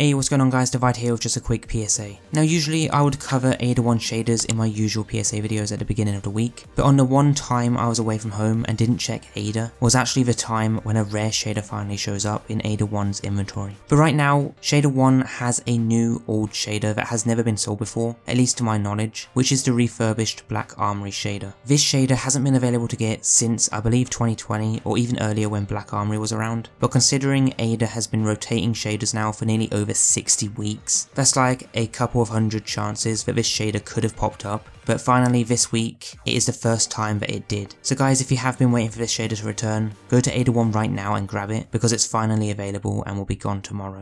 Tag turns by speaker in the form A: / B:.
A: Hey, what's going on guys, Divide here with just a quick PSA. Now usually I would cover Ada 1 shaders in my usual PSA videos at the beginning of the week, but on the one time I was away from home and didn't check Ada was actually the time when a rare shader finally shows up in Ada 1's inventory. But right now, Ada 1 has a new old shader that has never been sold before, at least to my knowledge, which is the refurbished Black Armory shader. This shader hasn't been available to get since I believe 2020 or even earlier when Black Armory was around, but considering Ada has been rotating shaders now for nearly over over 60 weeks. That's like a couple of hundred chances that this shader could have popped up, but finally this week, it is the first time that it did. So guys, if you have been waiting for this shader to return, go to Ada 1 right now and grab it, because it's finally available and will be gone tomorrow.